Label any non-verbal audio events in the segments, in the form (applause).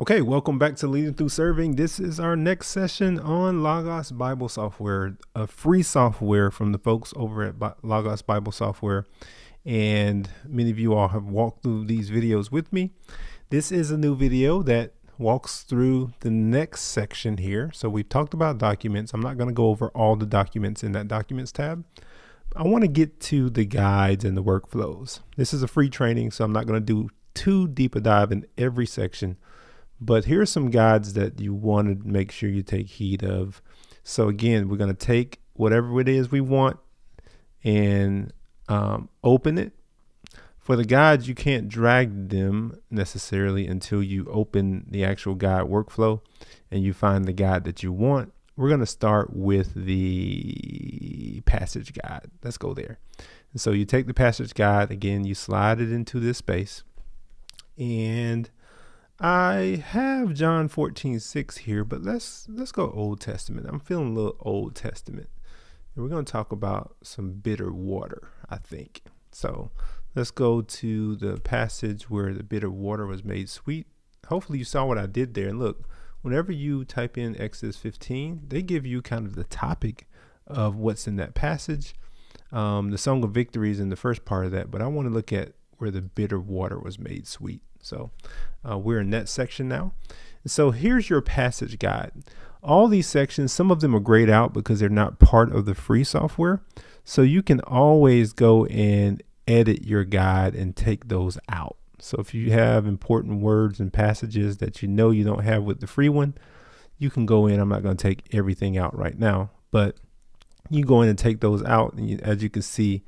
Okay, welcome back to Leading Through Serving. This is our next session on Logos Bible Software, a free software from the folks over at Logos Bible Software. And many of you all have walked through these videos with me. This is a new video that walks through the next section here. So we've talked about documents. I'm not going to go over all the documents in that documents tab. I want to get to the guides and the workflows. This is a free training, so I'm not going to do too deep a dive in every section but here are some guides that you want to make sure you take heed of. So again, we're going to take whatever it is we want and um, open it. For the guides, you can't drag them necessarily until you open the actual guide workflow and you find the guide that you want. We're going to start with the passage guide. Let's go there. And so you take the passage guide, again, you slide it into this space and I have John 14, 6 here, but let's let's go Old Testament. I'm feeling a little Old Testament. And we're going to talk about some bitter water, I think. So let's go to the passage where the bitter water was made sweet. Hopefully you saw what I did there. And look, whenever you type in Exodus 15, they give you kind of the topic of what's in that passage. Um, the Song of Victory is in the first part of that, but I want to look at where the bitter water was made sweet. So uh, we're in that section now. So here's your passage guide. All these sections, some of them are grayed out because they're not part of the free software. So you can always go and edit your guide and take those out. So if you have important words and passages that you know you don't have with the free one, you can go in. I'm not going to take everything out right now, but you go in and take those out. And you, as you can see,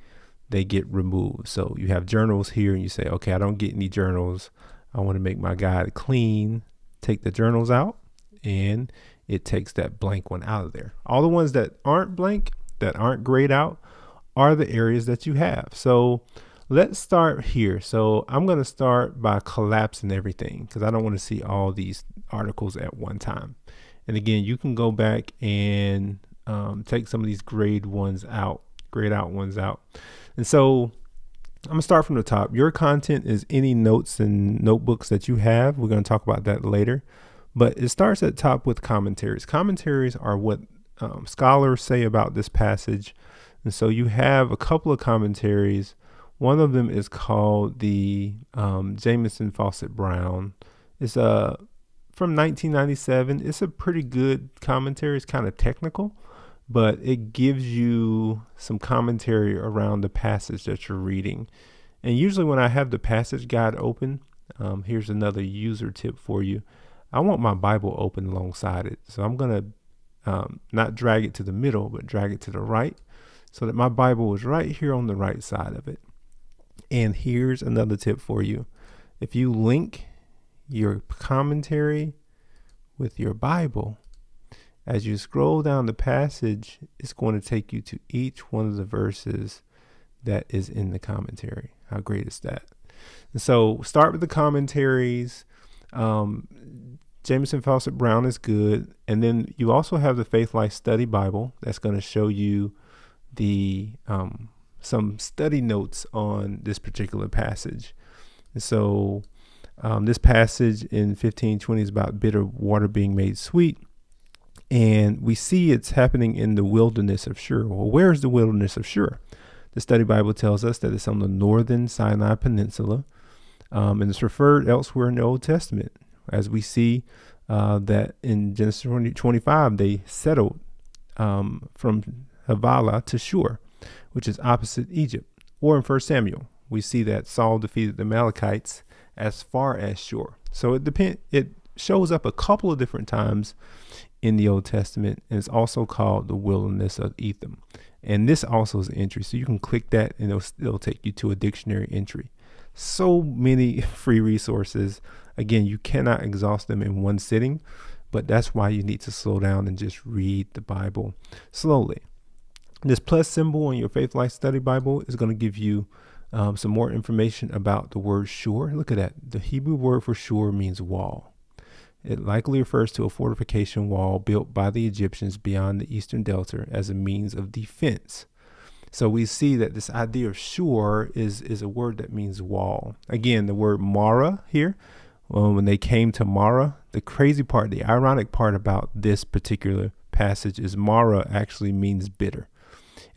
they get removed. So you have journals here and you say, okay, I don't get any journals. I want to make my guide clean. Take the journals out and it takes that blank one out of there. All the ones that aren't blank, that aren't grayed out, are the areas that you have. So let's start here. So I'm going to start by collapsing everything because I don't want to see all these articles at one time. And again, you can go back and um, take some of these grade ones out, grayed out ones out. And so I'm gonna start from the top. Your content is any notes and notebooks that you have. We're gonna talk about that later. But it starts at top with commentaries. Commentaries are what um, scholars say about this passage. And so you have a couple of commentaries. One of them is called the um, Jamieson Fausset Brown. It's a uh, from 1997. It's a pretty good commentary. It's kind of technical, but it gives you some commentary around the passage that you're reading. And usually, when I have the passage guide open, um, here's another user tip for you. I want my Bible open alongside it. So I'm going to um, not drag it to the middle, but drag it to the right so that my Bible is right here on the right side of it. And here's another tip for you. If you link your commentary with your Bible, as you scroll down the passage, it's going to take you to each one of the verses that is in the commentary. How great is that? And so start with the commentaries. Um, Jamieson Fausset Brown is good. And then you also have the Faithlife Study Bible that's going to show you the um, some study notes on this particular passage. And so um, this passage in 1520 is about bitter water being made sweet. And we see it's happening in the wilderness of Shur. Well, where is the wilderness of Shur? The study Bible tells us that it's on the northern Sinai Peninsula, um, and it's referred elsewhere in the Old Testament, as we see uh, that in Genesis 20, 25 they settled um, from Havilah to Shur, which is opposite Egypt. Or in 1 Samuel, we see that Saul defeated the Amalekites as far as Shur. So it depend. It shows up a couple of different times in the Old Testament, and it's also called the wilderness of Etham. And this also is an entry, so you can click that, and it'll, it'll take you to a dictionary entry. So many (laughs) free resources. Again, you cannot exhaust them in one sitting, but that's why you need to slow down and just read the Bible slowly. This plus symbol on your Faithlife Study Bible is going to give you um, some more information about the word shur. Look at that. The Hebrew word for shur means wall. It likely refers to a fortification wall built by the Egyptians beyond the eastern delta as a means of defense. So we see that this idea of shur is, is a word that means wall. Again, the word mara here when they came to Marah, the crazy part, the ironic part about this particular passage is Marah actually means bitter.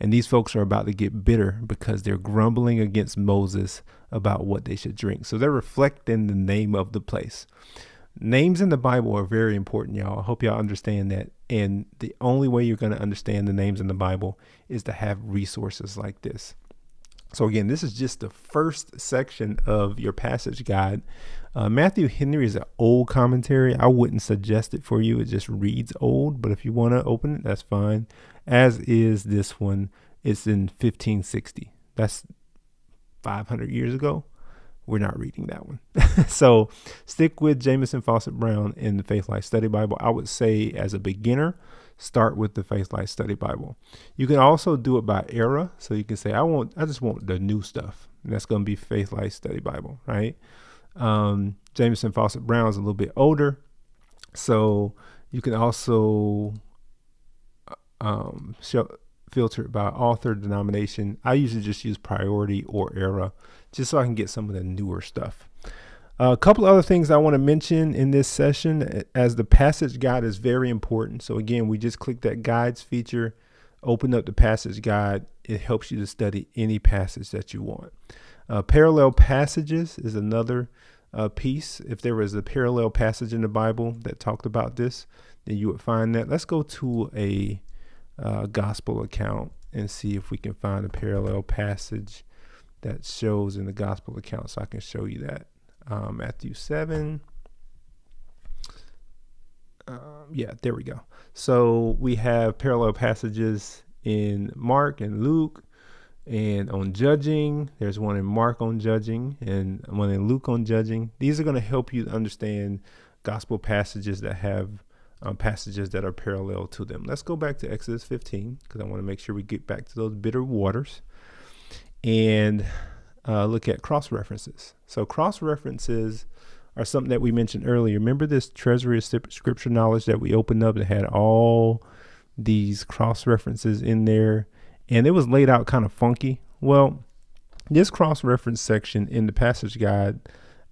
And these folks are about to get bitter because they're grumbling against Moses about what they should drink. So they're reflecting the name of the place. Names in the Bible are very important, y'all. I hope y'all understand that. And the only way you're going to understand the names in the Bible is to have resources like this. So, again, this is just the first section of your passage guide. Uh, Matthew Henry is an old commentary. I wouldn't suggest it for you. It just reads old, but if you want to open it, that's fine. As is this one. It's in 1560. That's 500 years ago. We're not reading that one. (laughs) so stick with Jamieson Fausset Brown in the Faithlife Study Bible. I would say, as a beginner, start with the Faithlife Study Bible. You can also do it by era. So you can say, I want, I just want the new stuff. And that's going to be Faithlife Study Bible, right? Um, Jamieson Fausset Brown is a little bit older. So you can also uh, um, show, filter it by author denomination. I usually just use priority or era just so I can get some of the newer stuff. A couple other things I want to mention in this session as the passage guide is very important. So again, we just click that guides feature, open up the passage guide. It helps you to study any passage that you want. Uh, parallel passages is another uh, piece. If there was a parallel passage in the Bible that talked about this, then you would find that. Let's go to a uh, gospel account and see if we can find a parallel passage that shows in the gospel account. So I can show you that um, Matthew 7. Um, yeah, there we go. So we have parallel passages in Mark and Luke and on judging. There's one in Mark on judging and one in Luke on judging. These are going to help you understand gospel passages that have um, passages that are parallel to them. Let's go back to Exodus 15 because I want to make sure we get back to those bitter waters and uh, look at cross references. So, cross references are something that we mentioned earlier. Remember this treasury of scripture knowledge that we opened up that had all these cross references in there, and it was laid out kind of funky. Well, this cross reference section in the passage guide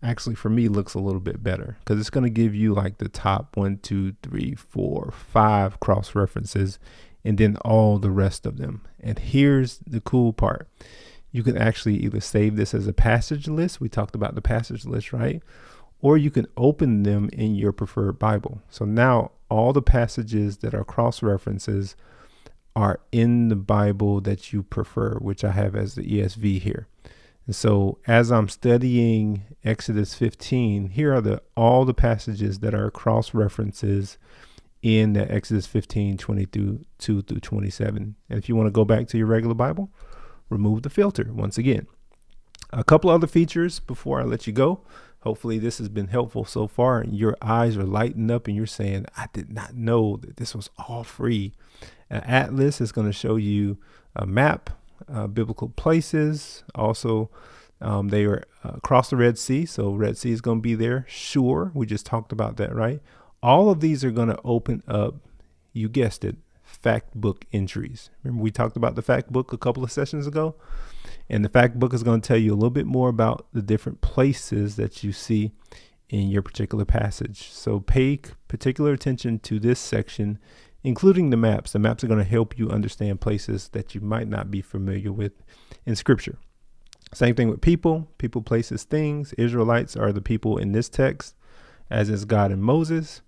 actually for me looks a little bit better because it's going to give you like the top one, two, three, four, five cross references and then all the rest of them. And here's the cool part you can actually either save this as a passage list. We talked about the passage list, right? Or you can open them in your preferred Bible. So now all the passages that are cross references are in the Bible that you prefer, which I have as the ESV here. And so as I'm studying Exodus 15, here are the all the passages that are cross references in the Exodus 15, 22 through 27. And if you want to go back to your regular Bible, remove the filter once again. A couple other features before I let you go. Hopefully, this has been helpful so far, and your eyes are lighting up, and you're saying, I did not know that this was all free. An Atlas is going to show you a map, uh, biblical places. Also, um, they are uh, across the Red Sea, so Red Sea is going to be there. Shur, we just talked about that, right? All of these are going to open up, you guessed it, fact book entries. Remember, we talked about the fact book a couple of sessions ago? And the fact book is going to tell you a little bit more about the different places that you see in your particular passage. So pay particular attention to this section, including the maps. The maps are going to help you understand places that you might not be familiar with in Scripture. Same thing with people, people, places, things. Israelites are the people in this text, as is God and Moses.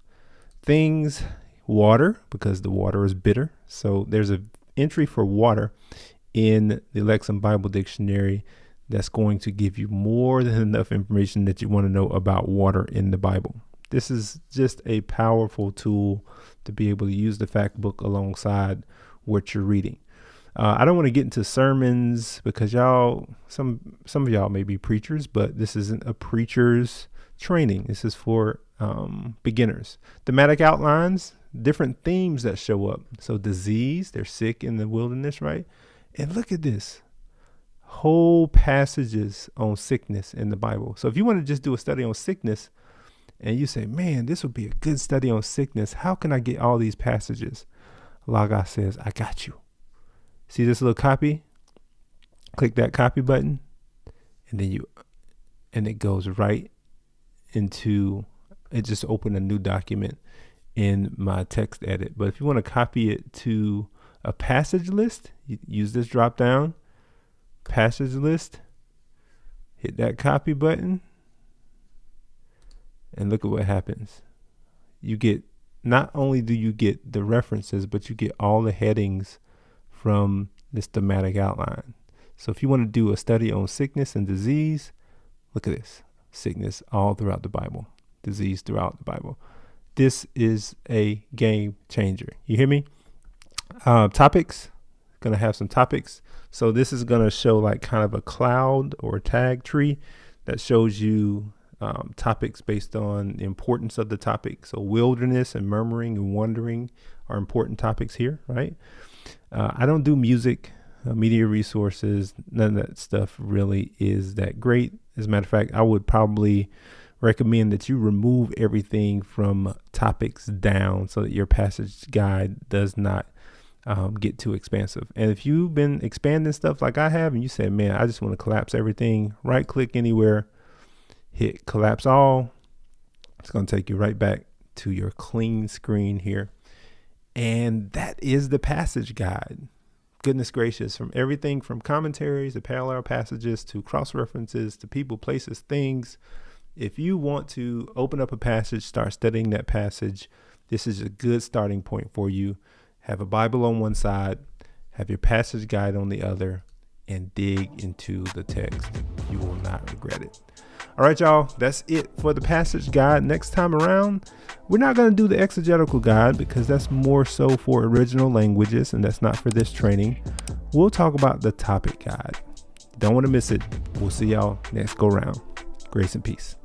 Things water because the water is bitter. So there's an entry for water in the Lexham Bible Dictionary that's going to give you more than enough information that you want to know about water in the Bible. This is just a powerful tool to be able to use the fact book alongside what you're reading. Uh, I don't want to get into sermons because y'all, some some of y'all may be preachers, but this isn't a preacher's training. This is for um, beginners. Thematic outlines different themes that show up. So disease, they're sick in the wilderness, right? And look at this. Whole passages on sickness in the Bible. So if you want to just do a study on sickness and you say, man, this would be a good study on sickness, how can I get all these passages? Logos says, I got you. See this little copy? Click that copy button and then you and it goes right into it just opened a new document in my text edit. But if you want to copy it to a passage list, use this drop down passage list, hit that copy button, and look at what happens. You get not only do you get the references, but you get all the headings from this thematic outline. So if you want to do a study on sickness and disease, look at this sickness all throughout the Bible, disease throughout the Bible. This is a game changer. You hear me? Uh, topics, gonna have some topics. So this is gonna show like kind of a cloud or tag tree that shows you um, topics based on the importance of the topic. So wilderness and murmuring and wandering are important topics here, right? Uh, I don't do music, uh, media resources, none of that stuff really is that great. As a matter of fact, I would probably recommend that you remove everything from topics down so that your passage guide does not um, get too expansive. And if you've been expanding stuff like I have and you say, man, I just want to collapse everything, right click anywhere, hit collapse all. It's going to take you right back to your clean screen here. And that is the passage guide. Goodness gracious, from everything from commentaries to parallel passages to cross references to people, places, things. If you want to open up a passage, start studying that passage, this is a good starting point for you. Have a Bible on one side, have your passage guide on the other, and dig into the text. You will not regret it. All right, y'all, that's it for the passage guide. Next time around, we're not going to do the exegetical guide because that's more so for original languages and that's not for this training. We'll talk about the topic guide. Don't want to miss it. We'll see y'all next go round. Grace and peace.